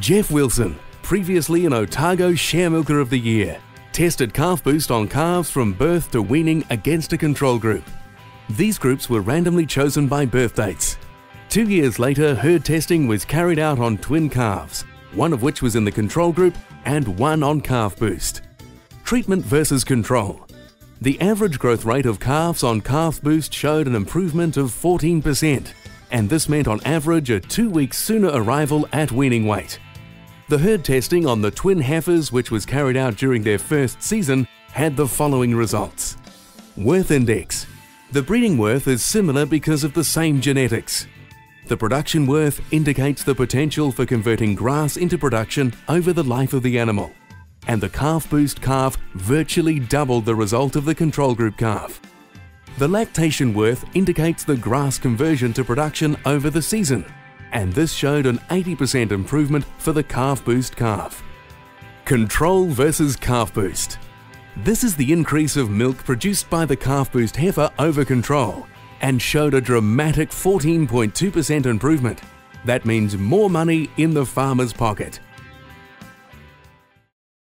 Geoff Wilson, previously an Otago Share Milker of the Year, tested Calf Boost on calves from birth to weaning against a control group. These groups were randomly chosen by birth dates. Two years later, herd testing was carried out on twin calves, one of which was in the control group and one on Calf Boost. Treatment versus control. The average growth rate of calves on Calf Boost showed an improvement of 14%, and this meant on average a two weeks sooner arrival at weaning weight. The herd testing on the twin heifers, which was carried out during their first season, had the following results. Worth Index. The breeding worth is similar because of the same genetics. The production worth indicates the potential for converting grass into production over the life of the animal. And the calf boost calf virtually doubled the result of the control group calf. The lactation worth indicates the grass conversion to production over the season and this showed an 80% improvement for the Calf Boost calf. Control versus Calf Boost. This is the increase of milk produced by the Calf Boost heifer over control and showed a dramatic 14.2% improvement. That means more money in the farmer's pocket.